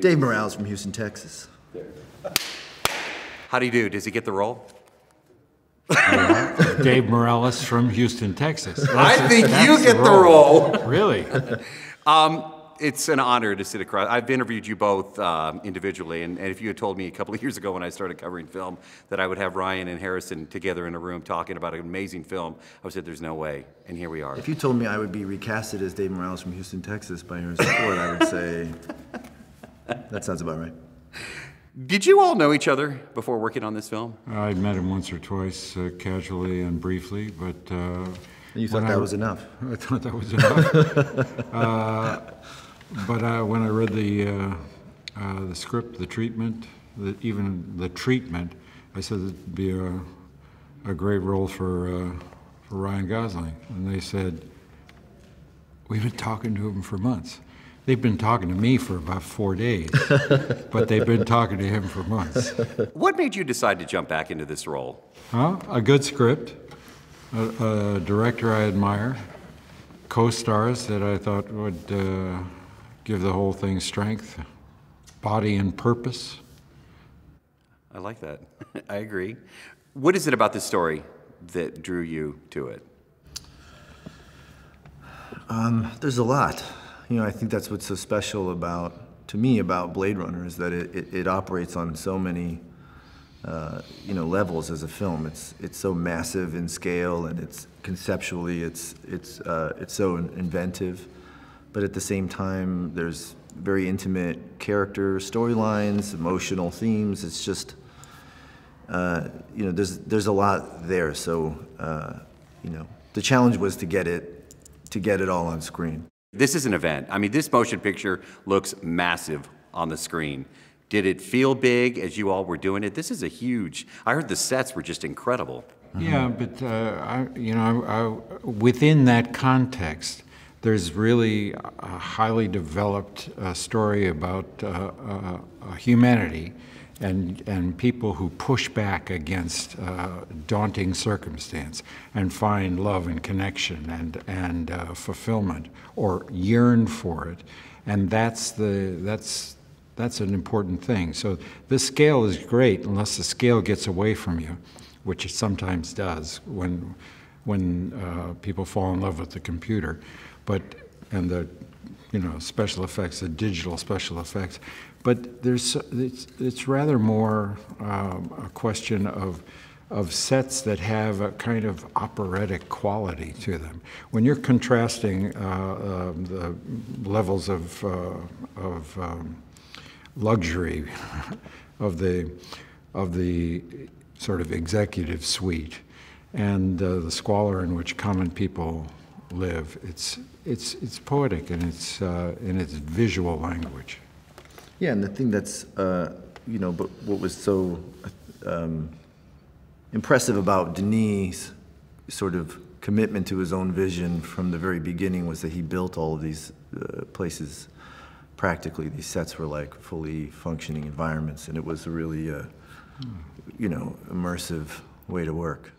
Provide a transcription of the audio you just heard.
Dave Morales from Houston, Texas. How do you do? Does he get the role? Dave Morales from Houston, Texas. I think that's you get the role. Really? Um, it's an honor to sit across. I've interviewed you both um, individually, and, and if you had told me a couple of years ago when I started covering film that I would have Ryan and Harrison together in a room talking about an amazing film, I would have said, "There's no way," and here we are. If you told me I would be recasted as Dave Morales from Houston, Texas by Harrison Ford, I would say that sounds about right. Did you all know each other before working on this film? I met him once or twice, uh, casually and briefly, but. Uh, You thought that I- was enough? I thought that was enough. uh, but uh, when I read the uh, uh, the script, the treatment, the, even the treatment, I said it'd be a, a great role for uh, for Ryan Gosling, and they said we've been talking to him for months. They've been talking to me for about four days, but they've been talking to him for months. What made you decide to jump back into this role? Huh? A good script, a, a director I admire, co-stars that I thought would uh, give the whole thing strength, body and purpose. I like that. I agree. What is it about this story that drew you to it? There's a lot. You know, I think that's what's so special about, to me, about Blade Runner is that it, it, it operates on so many, uh, you know, levels as a film. It's it's so massive in scale and it's conceptually it's it's uh, it's so inventive, but at the same time there's very intimate character storylines, emotional themes. It's just, uh, you know, there's there's a lot there. So, uh, you know, the challenge was to get it to get it all on screen. This is an event. I mean, this motion picture looks massive on the screen. Did it feel big as you all were doing it? This is a huge. I heard the sets were just incredible. Yeah, but uh, I, you know, I, within that context, there's really a highly developed uh, story about uh, uh, humanity and and people who push back against uh, daunting circumstance and find love and connection and and uh, fulfillment or yearn for it, and that's the that's that's an important thing. So this scale is great unless the scale gets away from you, which it sometimes does when when uh, people fall in love with the computer, but and the you know special effects, the digital special effects. But there's it's, it's rather more um, a question of of sets that have a kind of operatic quality to them. When you're contrasting uh, um, the levels of uh, of um, luxury of the of the sort of executive suite and uh, the squalor in which common people live. It's it's it's poetic in its uh, in its visual language. Yeah, and the thing that's, uh, you know, but what was so um, impressive about Denis' sort of commitment to his own vision from the very beginning was that he built all of these uh, places practically. These sets were like fully functioning environments, and it was a really, uh, you know, immersive way to work.